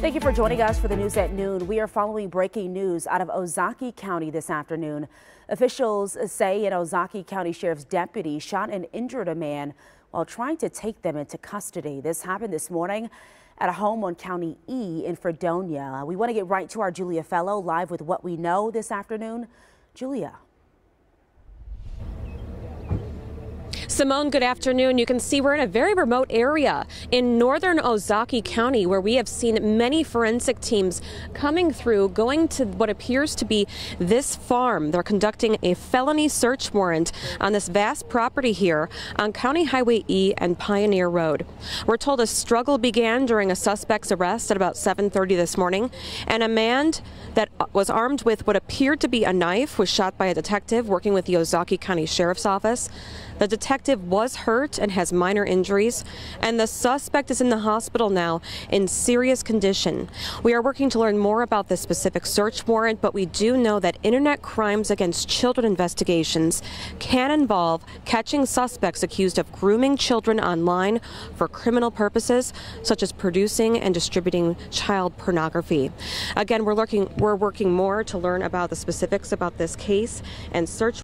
Thank you for joining us for the news at noon. We are following breaking news out of Ozaukee County this afternoon. Officials say an Ozaukee County Sheriff's deputy shot and injured a man while trying to take them into custody. This happened this morning at a home on County E in Fredonia. We want to get right to our Julia Fello live with what we know this afternoon. Julia. Simone, good afternoon. You can see we're in a very remote area in northern Ozaukee County where we have seen many forensic teams coming through, going to what appears to be this farm. They're conducting a felony search warrant on this vast property here on County Highway E and Pioneer Road. We're told a struggle began during a suspect's arrest at about 7:30 this morning, and a man that was armed with what appeared to be a knife was shot by a detective working with the Ozaukee County Sheriff's Office. The detective was hurt and has minor injuries, and the suspect is in the hospital now in serious condition. We are working to learn more about the specific search warrant, but we do know that internet crimes against children investigations can involve catching suspects accused of grooming children online for criminal purposes, such as producing and distributing child pornography. Again, we're looking we're working more to learn about the specifics about this case and search